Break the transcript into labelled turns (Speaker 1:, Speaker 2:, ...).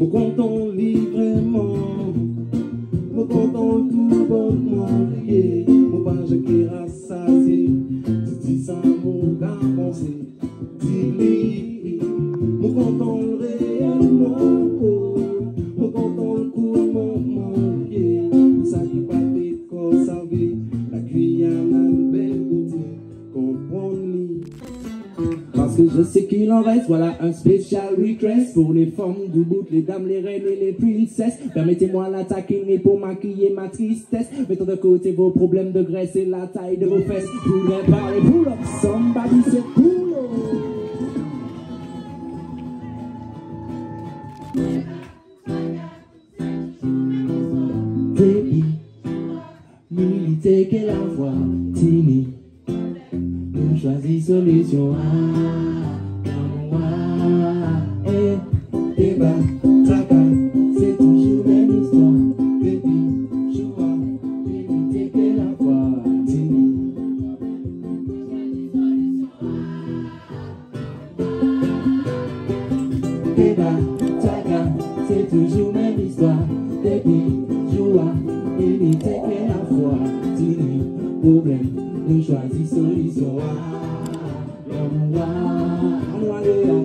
Speaker 1: Mon content librement, mon content tout bonnement lié, mon page qui rassasié, dis ça mon gars pensé, dis mon content réellement, mon content le coup mon mon pied, ça qui pas comme ça la Guyane a une belle beauté, comprendre parce je sais qu'il en reste, voilà un spécial request pour les femmes du bout, les dames, les reines et les princesses. Permettez-moi l'attaquer pour maquiller ma tristesse. Mettons de côté vos problèmes de graisse et la taille de vos fesses. Je voudrais parler pour l'homme, somebody cool. Baby, militer que la voix timide choisis solution A. Et débat, c'est toujours même histoire. La c'est toujours même histoire. Baby, joie, que la voix Problème, 你甩起随手啊，让我玩玩的啊。